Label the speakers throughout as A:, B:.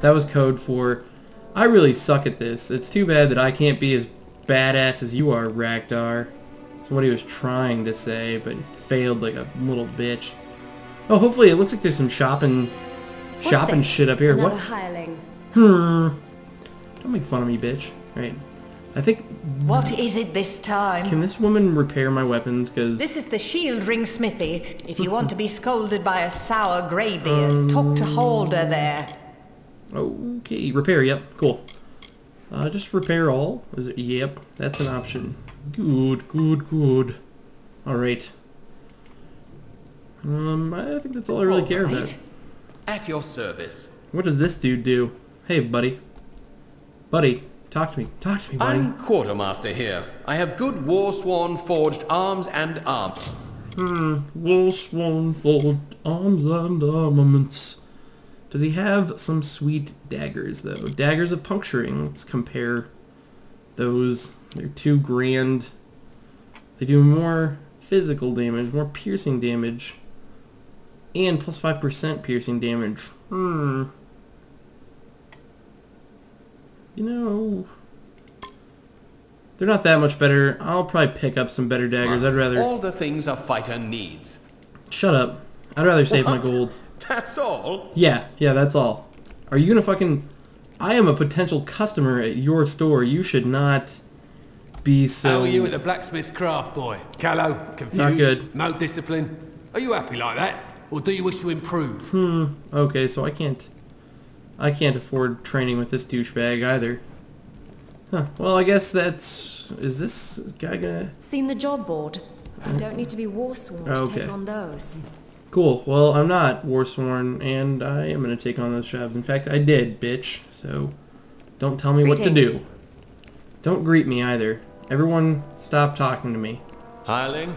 A: That was code for, I really suck at this. It's too bad that I can't be as badass as you are, Rakdar. That's what he was trying to say, but he failed like a little bitch. Oh, hopefully it looks like there's some shopping,
B: What's
A: shopping
B: this?
A: shit up here.
B: Another
A: What?
B: hireling.
A: Hmm. Don't make fun of me, bitch. Right. I think,
C: What is it this time?
A: can this woman repair my weapons? Because
C: This is the Shieldring Smithy. If you want to be scolded by a sour greybeard, talk to Halder there.
A: Okay, repair, yep, cool. Uh, just repair all? Is it, yep, that's an option. Good, good, good. Alright. Um, I think that's all I really care
C: All
A: about.
D: At your service.
A: What does this dude do? Hey, buddy. Buddy, talk to me. Talk to me, buddy.
D: I'm quartermaster here. I have good warsworn forged arms and armor.
A: Wool swan forged arms and armaments. Does he have some sweet daggers, though? Daggers of puncturing. Let's compare those. They're two grand. They do more physical damage, more piercing damage, and plus 5% piercing damage. Hmm. You know... They're not that much better. I'll probably pick up some better daggers. I'd rather...
D: All the things a fighter needs.
A: Shut up. I'd rather save my gold.
D: That's all.
A: Yeah, yeah, that's all. Are you gonna fucking... I am a potential customer at your store. You should not be so...
E: How are you at the blacksmith's craft, boy? Callow, confused,
A: Not good.
E: no discipline. Are you happy like that? Or do you wish to improve?
A: Hmm, okay, so I can't... I can't afford training with this douchebag either. Huh. Well, I guess that's... Is this guy gonna...
B: Seen the job board? You don't need to be Warsworn to take on those.
A: Cool. Well, I'm not Warsworn, and I am gonna take on those jobs. In fact, I did, bitch. So, don't tell me what to do. Don't greet me either. Everyone, stop talking to me.
D: Hireling,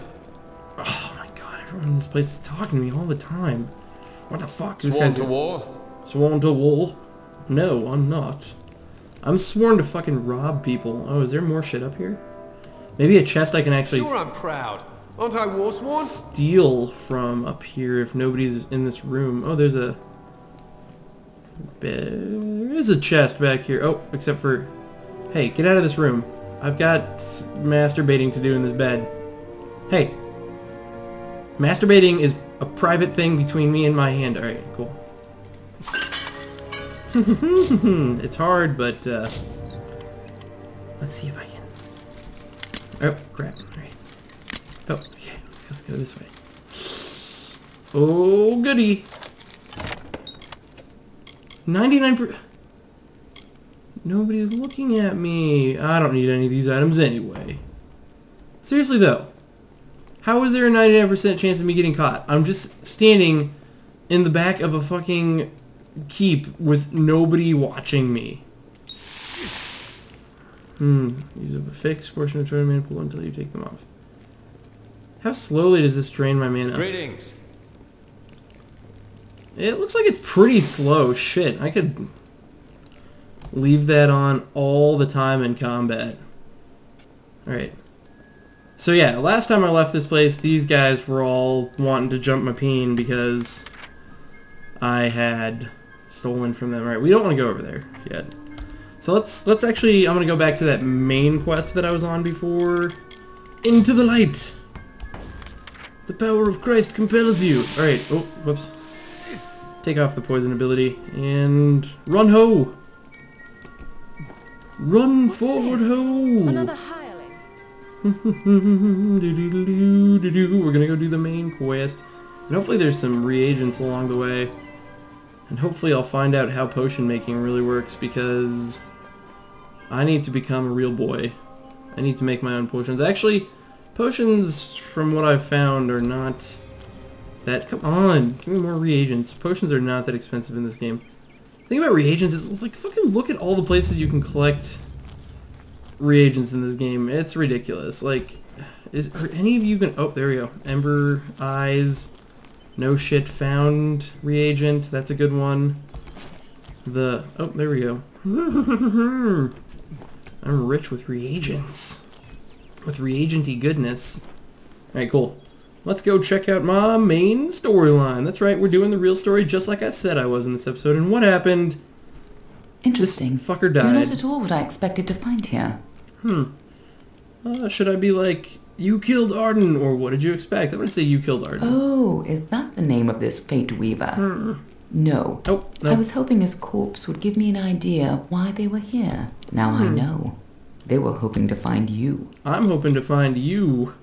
A: Oh my god, everyone in this place is talking to me all the time. What the fuck? This
D: sworn
A: guy's
D: to war.
A: sworn to war? No, I'm not. I'm sworn to fucking rob people. Oh, is there more shit up here? Maybe a chest I can actually
E: Sure I'm proud. Aren't I warsworn?
A: steal from up here if nobody's in this room. Oh, there's a... There is a chest back here. Oh, except for... Hey, get out of this room. I've got masturbating to do in this bed. Hey. Masturbating is a private thing between me and my hand. Alright, cool. it's hard, but, uh... Let's see if I can... Oh, crap. Alright. Oh, okay. Let's go this way. Oh, goody. 99%. Nobody's looking at me. I don't need any of these items anyway. Seriously, though. How is there a 99% chance of me getting caught? I'm just standing in the back of a fucking keep with nobody watching me. Hmm. Use a fixed portion of mana pool until you take them off. How slowly does this drain my mana?
D: Greetings.
A: It looks like it's pretty slow. Shit, I could leave that on all the time in combat. Alright. So yeah, last time I left this place, these guys were all wanting to jump my peen because I had stolen from them. Alright, we don't want to go over there yet. So let's let's actually I'm gonna go back to that main quest that I was on before. Into the light. The power of Christ compels you. Alright, oh, whoops. Take off the poison ability and run ho. Run
B: What's
A: forward
B: this?
A: ho.
B: Another hireling.
A: We're gonna go do the main quest. And hopefully there's some reagents along the way. And hopefully I'll find out how potion making really works because I need to become a real boy. I need to make my own potions. Actually, potions from what I've found are not that... Come on, give me more reagents. Potions are not that expensive in this game. The thing about reagents is like fucking look at all the places you can collect reagents in this game. It's ridiculous. Like, is are any of you gonna? Oh, there we go. Ember eyes. No shit found reagent. That's a good one. The oh, there we go. I'm rich with reagents. With reagenty goodness. All right, cool. Let's go check out my main storyline. That's right, we're doing the real story just like I said I was in this episode. And what happened?
F: Interesting.
A: fucker died.
F: You're not at all what I expected to find here.
A: Uh, should I be like, you killed Arden, or what did you expect? I'm gonna say you killed Arden.
F: Oh, is that the name of this Fate Weaver? Hmm. No.
A: Oh, no.
F: I was hoping his corpse would give me an idea why they were here. Now
A: Hmm.
F: I know. They were hoping to find you.
A: I'm hoping to find you.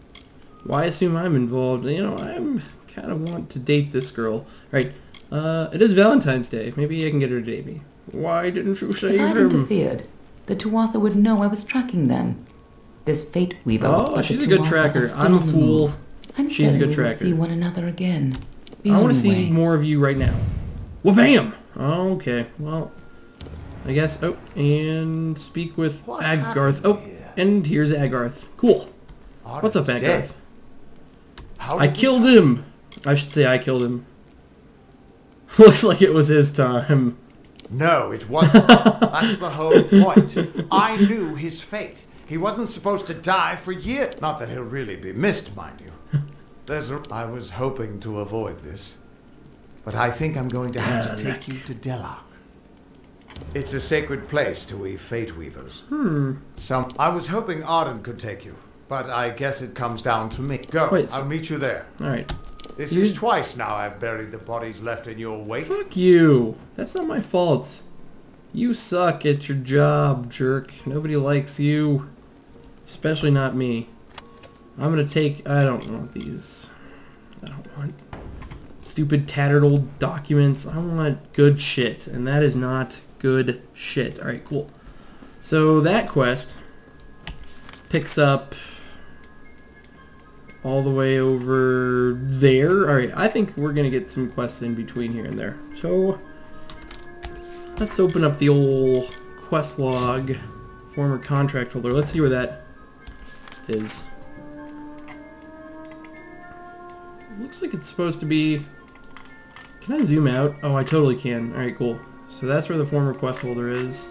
A: Why assume I'm involved? You know, I'm kind of want to date this girl. Right. Uh, it is Valentine's Day. Maybe I can get her to date me. Why didn't you
F: If I'd
A: him?
F: interfered, the Tuatha would know I was tracking them. This Fate Weaver.
A: Oh, she's a good tracker. I'm a fool.
F: I'm
A: She's a good
F: we will
A: tracker.
F: see one another again.
A: I want to see more of you right now. Well, bam! Okay, well, I guess. Oh, and speak with
G: What
A: Agarth. Oh,
G: here?
A: and here's Agarth. Cool. What's up, Agarth?
G: dead. How
A: I killed him. I should say I killed him. Looks like it was his time.
G: No, it wasn't. That's the whole point. I knew his fate. He wasn't supposed to die for years. Not that he'll really be missed, mind you. There's a... I was hoping to avoid this. But I think I'm going to have to take you to Delak. It's a sacred place to we fate weavers. Hmm. Some I was hoping Arden could take you, but I guess it comes down to me. Go.
A: Wait,
G: I'll meet you there.
A: All right.
G: This
A: You-
G: is twice now I've buried the bodies left in your wake.
A: Fuck you. That's not my fault. You suck at your job, jerk. Nobody likes you. Especially not me. I'm gonna take... I don't want these. I don't want stupid tattered old documents. I want good shit. And that is not good shit. Alright, cool. So that quest picks up all the way over there. Alright, I think we're going to get some quests in between here and there. So, let's open up the old quest log, former contract holder. Let's see where that is. Looks like it's supposed to be... Can I zoom out? Oh, I totally can. Alright, cool. So that's where the former quest holder is.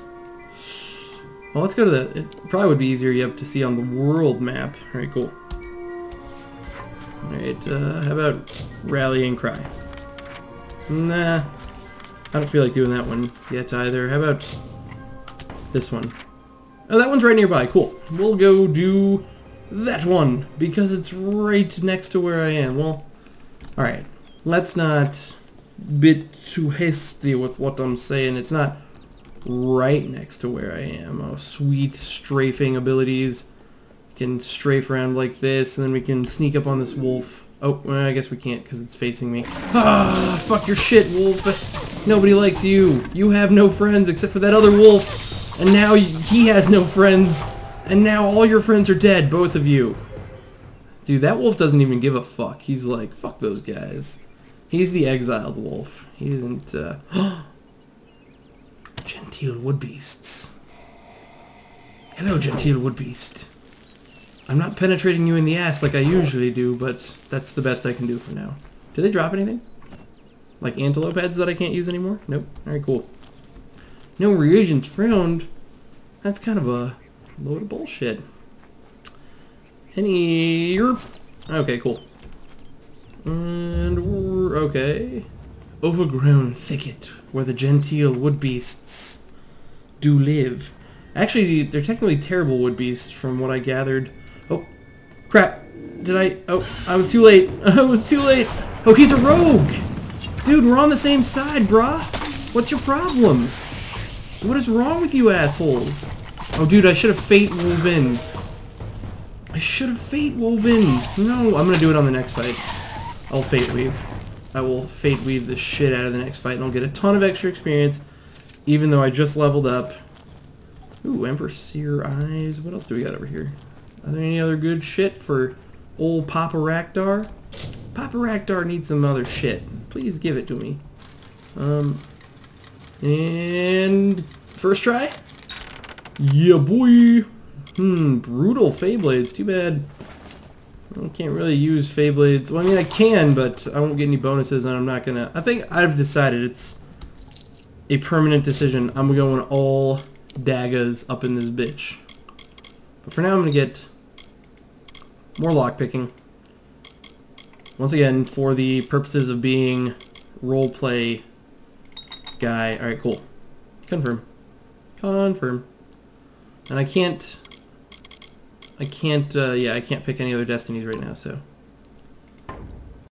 A: Well, let's go to the... It probably would be easier have to see on the world map. Alright, cool. Alright, uh, how about rallying cry? Nah, I don't feel like doing that one yet either. How about this one? Oh, that one's right nearby. Cool. We'll go do that one because it's right next to where I am. Well, alright. Let's not bit too hasty with what I'm saying. It's not right next to where I am. Oh, sweet strafing abilities can strafe around like this, and then we can sneak up on this wolf. Oh, well, I guess we can't because it's facing me. Ah, fuck your shit, wolf. Nobody likes you. You have no friends except for that other wolf. And now he has no friends. And now all your friends are dead, both of you. Dude, that wolf doesn't even give a fuck. He's like, fuck those guys. He's the exiled wolf. He isn't, uh... genteel wood beasts. Hello, genteel wood beast. I'm not penetrating you in the ass like I usually do, but that's the best I can do for now. Do they drop anything? Like antelope heads that I can't use anymore? Nope. Alright, cool. No reagents found. That's kind of a load of bullshit. Any... Yerp. Okay, cool. And Okay. Overgrown thicket where the genteel wood beasts do live. Actually, they're technically terrible wood beasts from what I gathered. Oh, crap. Did I... Oh, I was too late. I was too late. Oh, he's a rogue. Dude, we're on the same side, brah. What's your problem? What is wrong with you assholes? Oh, dude, I should have fate woven. I should have fate woven. No, I'm going to do it on the next fight. I'll fate weave. I will fate weave the shit out of the next fight, and I'll get a ton of extra experience, even though I just leveled up. Ooh, Emperor Seer Eyes. What else do we got over here? Are there any other good shit for old Papa Rakdar? Papa Rakdar needs some other shit. Please give it to me. Um, and first try? Yeah, boy. Hmm, brutal Faeblades. Too bad. I can't really use Faeblades. Well, I mean, I can, but I won't get any bonuses, and I'm not gonna... I think I've decided it's a permanent decision. I'm going all daggers up in this bitch. But for now, I'm gonna get more lockpicking. Once again, for the purposes of being roleplay guy. Alright, cool. Confirm. Confirm. And I can't... I can't, uh, yeah, I can't pick any other destinies right now, so...